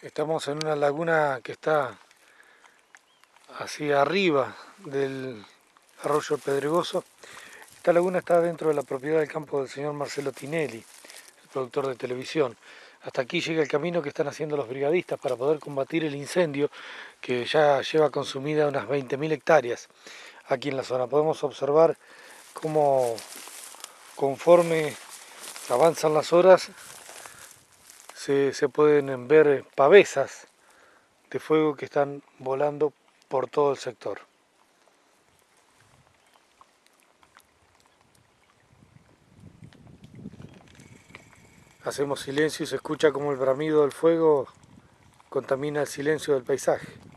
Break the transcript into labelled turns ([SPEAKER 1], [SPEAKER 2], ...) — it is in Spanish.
[SPEAKER 1] Estamos en una laguna que está hacia arriba del arroyo Pedregoso. Esta laguna está dentro de la propiedad del campo del señor Marcelo Tinelli, el productor de televisión. Hasta aquí llega el camino que están haciendo los brigadistas para poder combatir el incendio que ya lleva consumida unas 20.000 hectáreas aquí en la zona. Podemos observar cómo conforme avanzan las horas se, pueden ver pavesas de fuego que están volando por todo el sector. Hacemos silencio y se escucha como el bramido del fuego contamina el silencio del paisaje.